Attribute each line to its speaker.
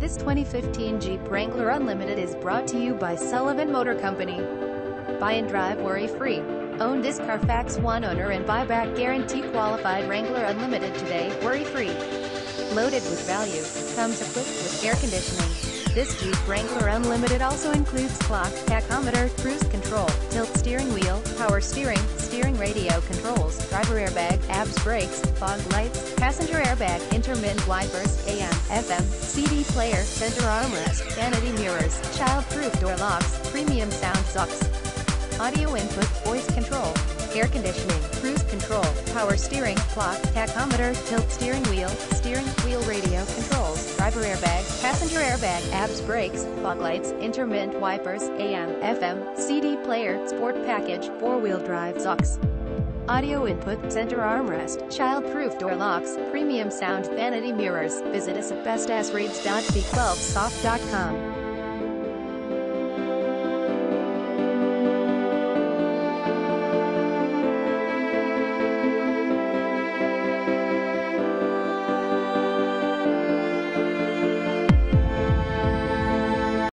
Speaker 1: This 2015 Jeep Wrangler Unlimited is brought to you by Sullivan Motor Company. Buy and drive worry-free. Own this Carfax One owner and buyback guarantee qualified Wrangler Unlimited today, worry-free. Loaded with value, comes equipped with air conditioning. This Jeep Wrangler Unlimited also includes clock, tachometer, cruise control, tilt steering wheel, power steering, steering radio controls, driver airbag, ABS brakes, fog lights, passenger airbag, intermittent wipers, AM, FM, CD player, center armrest, vanity mirrors, child-proof door locks, premium sound sucks, audio input, voice control, air conditioning, cruise control, power steering, clock, tachometer, tilt steering wheel, steering wheel radio controls, driver airbag, passenger airbag, ABS brakes, fog lights, intermittent wipers, AM, FM, CD player, sport package, four-wheel drive sucks. Audio input, center armrest, child-proof door locks, premium sound vanity mirrors. Visit us at bestazrides.v12soft.com.